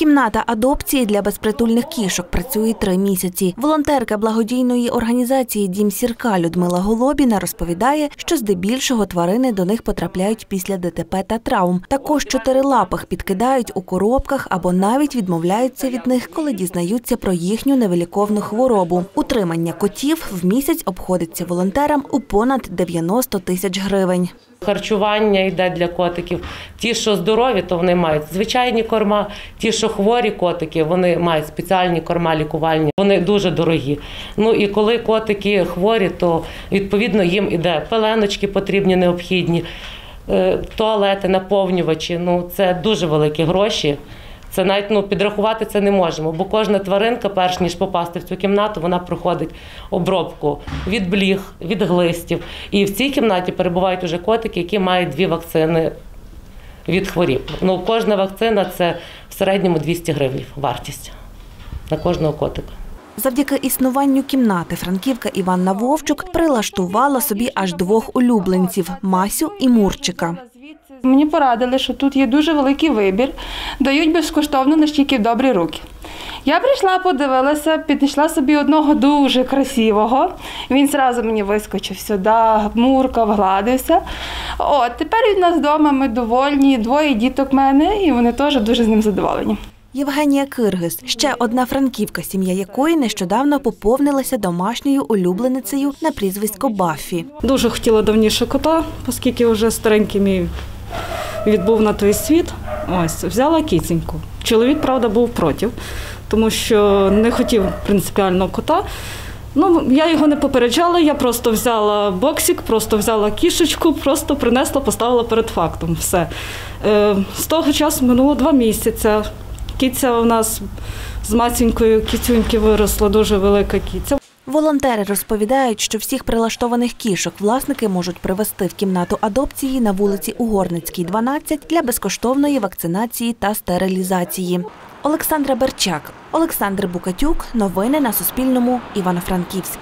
Кімната адопції для безпритульних кішок працює три місяці. Волонтерка благодійної організації Дім Сірка Людмила Голобіна розповідає, що здебільшого тварини до них потрапляють після ДТП та травм. Також чотирилапих підкидають у коробках або навіть відмовляються від них, коли дізнаються про їхню невиліковну хворобу. Утримання котів в місяць обходиться волонтерам у понад 90 тисяч гривень. Харчування йде для котиків. Ті, що здорові, то вони мають звичайні корма. Ті, що хворі котики, вони мають спеціальні корма лікувальні. Вони дуже дорогі. Ну і коли котики хворі, то відповідно їм іде пеленочки потрібні, необхідні, е, туалети, наповнювачі. Ну це дуже великі гроші. Це навіть ну, підрахувати це не можемо, бо кожна тваринка, перш ніж попасти в цю кімнату, вона проходить обробку від бліг, від глистів. І в цій кімнаті перебувають уже котики, які мають дві вакцини від хворіб. Ну, кожна вакцина це в середньому 200 гривень вартість на кожного котика. Завдяки існуванню кімнати франківка Іванна Вовчук прилаштувала собі аж двох улюбленців Масю і Мурчика. Мені порадили, що тут є дуже великий вибір, дають безкоштовно настільки в добрі руки. Я прийшла, подивилася, підійшла собі одного дуже красивого. Він зразу мені вискочив сюди, муркав, гладився. От тепер він у нас вдома, ми довольні, двоє діток в мене, і вони теж дуже з ним задоволені. Євгенія Киргиз, ще одна франківка, сім'я якої нещодавно поповнилася домашньою улюбленицею на прізвисько Баффі. Дуже хотіла давніше кота, оскільки вже старенький мій відбув на той світ. Ось взяла кіценьку. Чоловік, правда, був проти, тому що не хотів принципіально кота. Ну, я його не попереджала, я просто взяла боксик, просто взяла кішечку, просто принесла, поставила перед фактом. Все. Е, з того часу минуло два місяці. Кіця у нас з матінькою кіцюньки виросла дуже велика кіця. Волонтери розповідають, що всіх прилаштованих кішок власники можуть привезти в кімнату адопції на вулиці Угорницькій, 12 для безкоштовної вакцинації та стерилізації. Олександра Берчак, Олександр Букатюк. Новини на Суспільному. Івано-Франківськ.